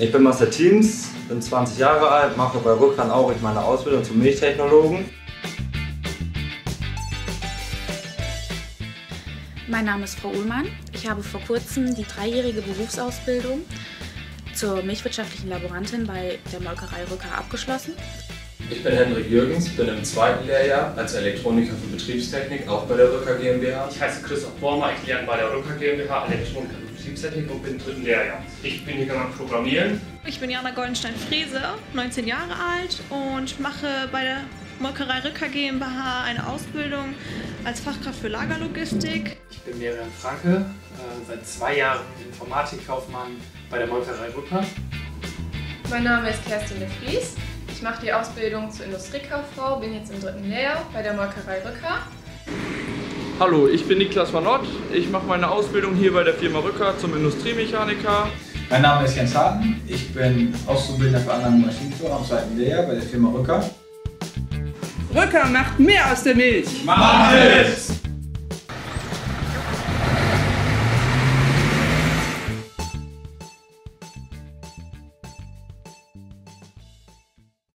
Ich bin Master Teams, bin 20 Jahre alt, mache bei Rückhand auch meine Ausbildung zum Milchtechnologen. Mein Name ist Frau Uhlmann. Ich habe vor kurzem die dreijährige Berufsausbildung zur milchwirtschaftlichen Laborantin bei der Molkerei Rücker abgeschlossen. Ich bin Hendrik Jürgens, bin im zweiten Lehrjahr als Elektroniker für Betriebstechnik, auch bei der Rücker GmbH. Ich heiße Christoph Bormer, ich lerne bei der Rücker GmbH Elektroniker für Betriebstechnik und bin im dritten Lehrjahr. Ich bin hier gegangen Programmieren. Ich bin Jana Goldenstein-Friese, 19 Jahre alt und mache bei der Molkerei Rücker GmbH eine Ausbildung als Fachkraft für Lagerlogistik. Ich bin Miriam Franke, äh, seit zwei Jahren Informatikkaufmann bei der Molkerei Rücker. Mein Name ist Kerstin de Vries. Ich mache die Ausbildung zur Industriekauffrau, bin jetzt im dritten Lehrjahr bei der Molkerei Rücker. Hallo, ich bin Niklas Vanott. Ich mache meine Ausbildung hier bei der Firma Rücker zum Industriemechaniker. Mein Name ist Jens Harten. Ich bin Auszubildender für Anlagen- und Maschinenführer am zweiten Lehrjahr bei der Firma Rücker. Rücker macht mehr aus der Milch. Macht es!